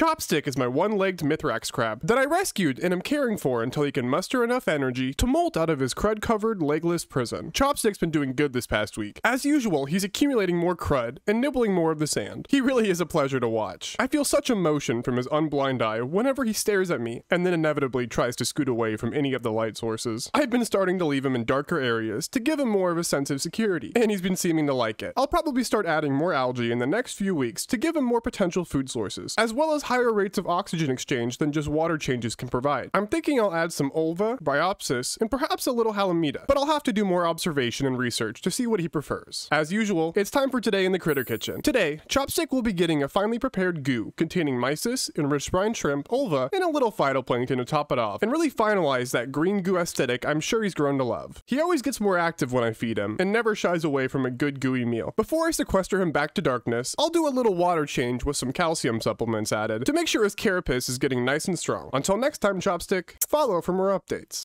Chopstick is my one-legged Mithrax crab that I rescued and am caring for until he can muster enough energy to molt out of his crud-covered, legless prison. Chopstick's been doing good this past week. As usual, he's accumulating more crud and nibbling more of the sand. He really is a pleasure to watch. I feel such emotion from his unblind eye whenever he stares at me and then inevitably tries to scoot away from any of the light sources. I've been starting to leave him in darker areas to give him more of a sense of security, and he's been seeming to like it. I'll probably start adding more algae in the next few weeks to give him more potential food sources, as well as higher rates of oxygen exchange than just water changes can provide. I'm thinking I'll add some ulva, bryopsis, and perhaps a little halimeda, but I'll have to do more observation and research to see what he prefers. As usual, it's time for today in the critter kitchen. Today, Chopstick will be getting a finely prepared goo containing mysis, enriched brine shrimp, ulva, and a little phytoplankton to top it off, and really finalize that green goo aesthetic I'm sure he's grown to love. He always gets more active when I feed him, and never shies away from a good gooey meal. Before I sequester him back to darkness, I'll do a little water change with some calcium supplements added to make sure his carapace is getting nice and strong. Until next time, Chopstick, follow for more updates.